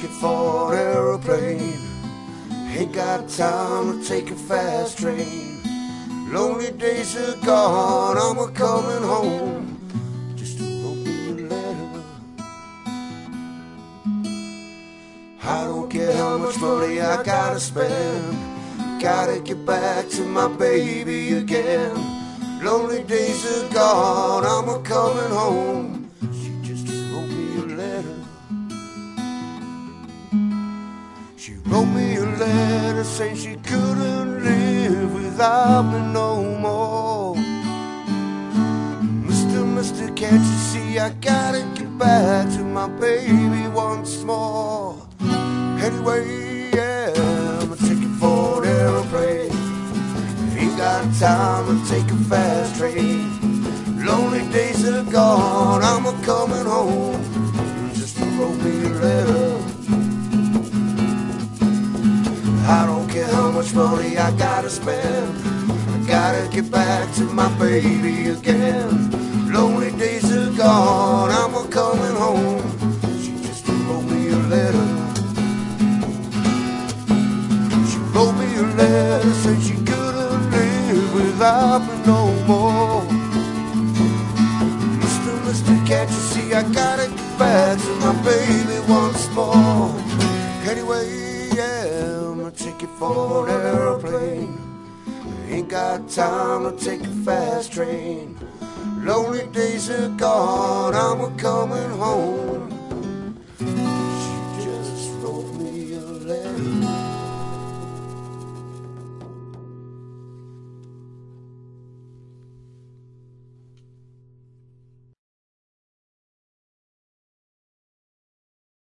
ticket for an aeroplane. Ain't got time to take a fast train. Lonely days are gone, I'm a coming home. Just to open the letter. I don't care how much money I gotta spend. Gotta get back to my baby again. Lonely days are gone, I'm a coming home. She wrote me a letter saying she couldn't live without me no more. Mister, mister, can't you see I gotta get back to my baby once more? Anyway, yeah, I'm a ticket for an aeroplane. Ain't got time take a fast train. Lonely days are gone, I'm a coming home. I don't care how much money I gotta spend. I gotta get back to my baby again. Lonely days are gone, I'm a coming home. She just wrote me a letter. She wrote me a letter, said she couldn't live without me no more. Mister, mister, can't you see I gotta get back to my baby once more? Anyway, Ticket for an aeroplane. Ain't got time to take a fast train. Lonely days are gone, I'm coming home.